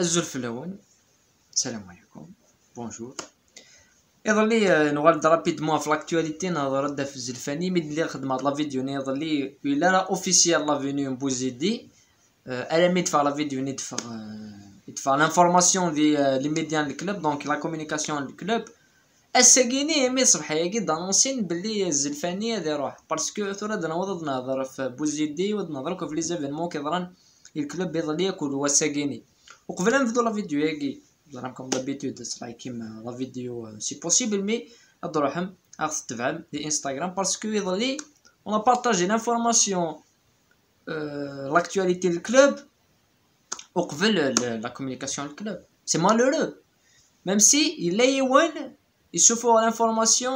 الزلف الأول. السلام عليكم. بونجور يظل نغالد رابيدمون في لاكتواليتي نهضر في الزلفاني مي اللي هاد لا فيديو يظل لي الا راه اوفيسيال لا فينيو بوزيدي الا مي تفع لا فيديو يدفع يدفع لانفورماسيون دي لي ميديان الكلوب دونك لا كومونيكاسيون الكلوب الساكيني مي صبح ياكي دانونسين بلي الزلفاني هذا يروح؟ باسكو ثورا نوض نهضر في بوزيدي ونهضر في لي زيفينمون كيضران الكلوب يظل ياكل هو وقبل نبدو لا فيديو ياكي راكم دابيتود كيما لا فيديو سي بوسيبل مي هاد روحهم اخذ تبعهم دي انستغرام باسكو يظلي اون بارطاجي لانفورماسيون لاكتواليتي الكلوب وقبل لا كومونيكاسيون الكلوب سي مالورو ميم سي الا يوان يشوفوا لانفورماسيون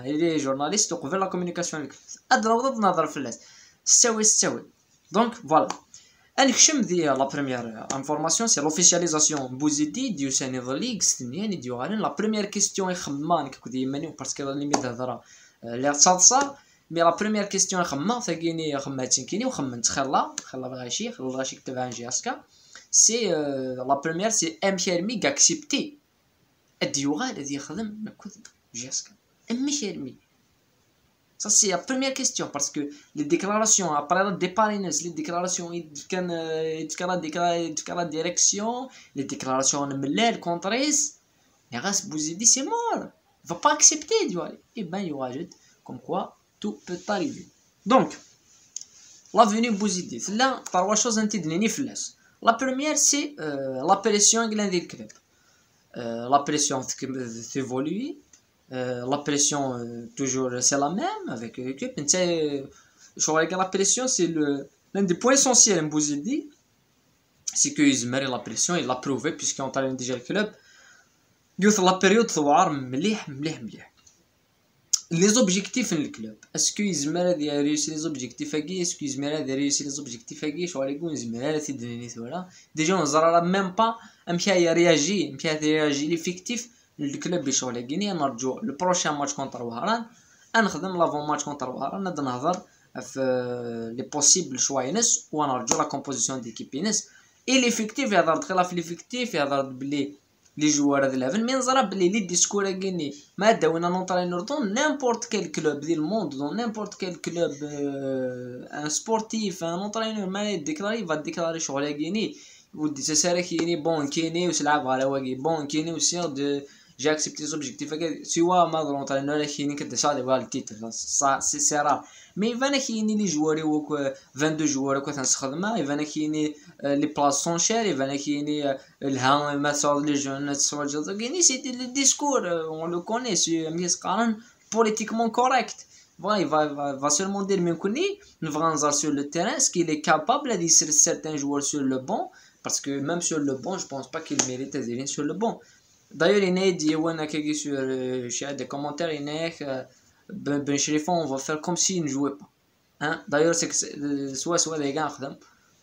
الي جورناليست وقبل لا كومونيكاسيون الكلوب ادرا وضد نهضر في الناس ستوي ستوي دونك فوالا الكشم دي لا بريمير انفورماسيون سي لوفيسياليزاسيون بوزيدي ديو ساني ضليك ستنيان ديو غالين لا بريمير كيستيون يخممان كيكود يماني باسكو ليميت هضره لا تصادصا مي لا بريمير كيستيون خمم ثاكيني خماتين كيني وخمنت خلا خلا الغاشي خلا الغاشي كتب عن جي اسكا سي لا بريمير سي ام شيرمي كاكسبتي الديوغال الذي يخدم نكود جي اسكا ام شيرمي Ça, c'est la première question parce que les déclarations, après le départ, les déclarations, il dit la direction, les déclarations de l'air contre les restes Bouzidi, c'est mort. Il ne va pas accepter. Et bien, il rajoute comme quoi tout peut arriver. Donc, l'avenue Bouzidi, là, trois choses. La première, c'est euh, la pression de club. Euh, la pression évolue la pression toujours c'est la même avec l'équipe je crois que la pression c'est l'un des points essentiels Mbouzidi c'est qu'ils méritent la pression il l'a prouvé puisqu'il entraîne déjà le club يوث la période ثوار مليح مليح مليح les objectifs في الكلوب اسكو يزمر هادي ريوسي لي زوبجيكتيف هاكي اسكو يزمر هادي ريوسي لي زوبجيكتيف هاكي شغل يكون يزمر هذا تيدني ثورا ديجا نزر راه ميم با مشى رياجي مشى رياجي لي فيكتيف الكلوب شغل كيني نرجو البروشان ماتش كونتر وهران. نخدم لافون ماتش كونتر وهران نبدا نهضر في لي بوسيبل شواينس ونرجو لا كومبوزيسيون ديكيب ينس. اي ليفيكتيف يهضر دخل في ليفيكتيف يهضر بلي لي جوار هاد لافن مي نزرا بلي لي ديسكور كيني. ما داوينا نونطرينور دون نيمبورت كيل كلوب ديال الموند دون نيمبورت كيل كلوب ان سبورتيف ان اونطرينور ما يديكلاري فا ديكلاري شغل كيني. ودي تسارك كيني بون كيني وسلعب على واقي. بون كيني وسير دو j'ai accepté les objectifs سوا ما l'entraîneur كاينين كدسا لي بال التيتر سي سي راه مي فانا كاينين لي جواري وك 22 جوار كنت نستخدمها فانا كاينين لي بلاص سون شير فانا كاينين الها مثلا لي جون تسواجد كاينين سي دي ديسكور اون لو كوني سي ميس قارن بوليتيكمون كوريكت فواي فا فا سولمون دير من كوني نبغى نزار سور لو تيران سكي لي كابابل هادي يسير سيرتان جوار سور لو بون باسكو ميم سور لو بون جو بونس با كيل ميريت هادي سور لو بون داير ينادي وأنا كي سور شي دي كومونتير يناك بن شريفون اون فا فير كوم سي نجوي با ها داير سك سوا سوا لي كاع نخدم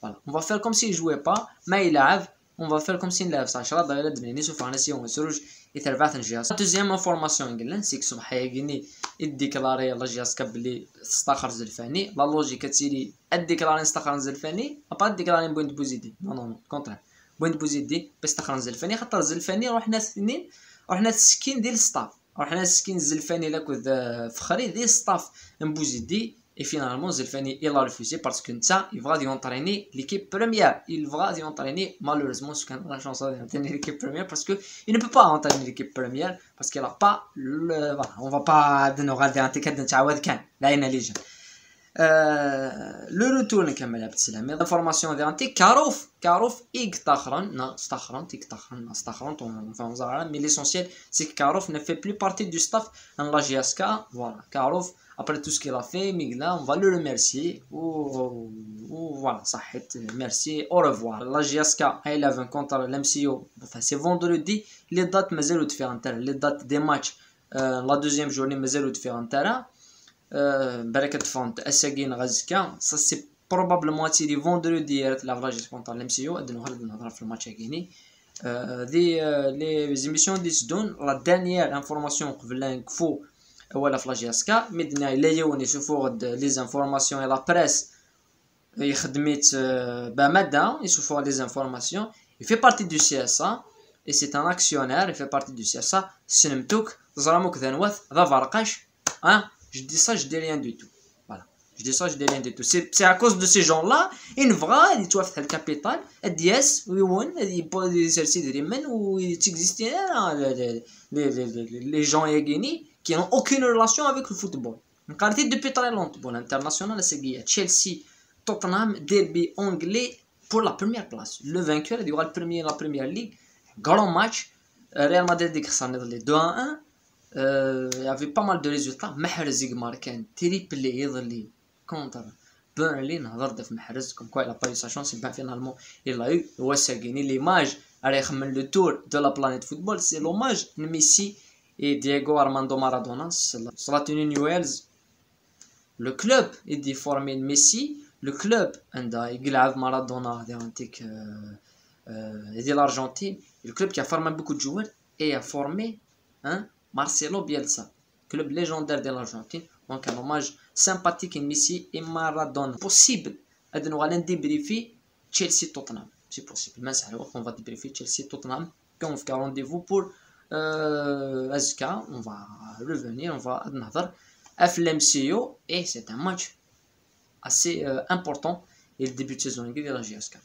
فوالا اون فا فير كوم سي جوي با ما يلعب اون فا فير كوم سي نلعب 10 داير دمني سوف أنا سي اون سروج يتربعت نجياس دوزيام انفورماسيون قلنا نسيك سمح يقني الديكلاري لا جياس كبلي استخر زلفاني لا لوجيك تسيري الديكلاري استخر زلفاني ابا الديكلاري بوينت بوزيدي نو نو كونترير بوين بوزيدي باستخرج الزلفاني. خاطر الزلفاني روحنا سنين روحنا السكين ديال الستاف روحنا السكين الزلفاني لاكود فخري ديال ستاف بوزيدي اي فينالمون زلفاني إلى ريفوزي باسكو نتا يبغى غادي اونطريني ليكيب بريمير يبغى غادي اونطريني مالوريزمون سو كان لا شونس غادي اونطريني ليكيب بريمير باسكو اي نو بو با اونطريني ليكيب بريمير باسكو لا با فوالا اون فا با دنو غادي نعطيك نتعاود كان لاينا ليجن لو روتور نكملها بالسلامه انفورماسيون ديال كاروف كاروف ايك تاخرن نا ستاخرن تيك تاخرن ستاخرن enfin on verra mais l'essentiel c'est que Karov ne fait plus partie du staff dans la GSK voilà Karov après tout ce qu'il a fait Migla on va le remercier ou, ou voilà صحت merci au revoir la GSK elle avait un contre l'MCO enfin c'est vendredi les dates مازالوا différentes les dates des matchs euh, la deuxième journée مازالوا différentes آه، بركة فونت. اساكين غازكا سا سي بروبابلمون تيلي فوندردي ديالت لافراج سبونطان لمسيو ادنو غير نهضر في الماتش كيني آه، دي آه، لي زيميسيون دي سدون. لا دانيير انفورماسيون قبل نكفو ولا في لاجياسكا مدنا إلا يوني يشوفو غد لي زانفورماسيون لا بريس خدميت بمادة يشوفو لي زانفورماسيون. يفي بارتي دو سي اس ا اي سي ان اكسيونير يفي بارتي دو سي اس ا سلمتوك زراموك ذنوث. ذا فرقاش ها je dis ça, je dis rien du tout. Voilà, je dis ça, je dis rien du tout. C'est à cause de ces gens-là, ils vont, ils doivent le capital, et yes, oui, oui, ils exercer des remèdes où il existe les, les, gens qui n'ont aucune relation avec le football. qualité depuis très longtemps, l'international, c'est Chelsea, Tottenham, derby anglais pour la première place. Le vainqueur, il y aura le premier la première ligue. Grand match. Real Madrid les 2 à 1. Euh, il y avait pas mal de résultats. Mahrez marque un triplé contre Burnley. نهضر في محرز comme quoi il a pas eu sa chance et ben finalement il l'a eu. Ouais, c'est gagné l'image. Allez, le tour de la planète football, c'est l'hommage de Messi et Diego Armando Maradona. C'est la tenue Newells. Le club est déformé de Messi le club عندها يلعب مارادونا هذا انتيك ديال الارجنتين le club qui a formé beaucoup de joueurs et a formé hein, Marcelo Bielsa, club légendaire de l'Argentine, donc un hommage sympathique à Messi et Maradona. Possible, nous allons débriefer Chelsea-Tottenham. C'est possible, mais c'est alors va débriefer Chelsea-Tottenham. Quand on fait rendez-vous pour euh, on va revenir, on va Adnadar, FLMCO, et c'est un match assez euh, important. Et le début de saison, il y a la GSK.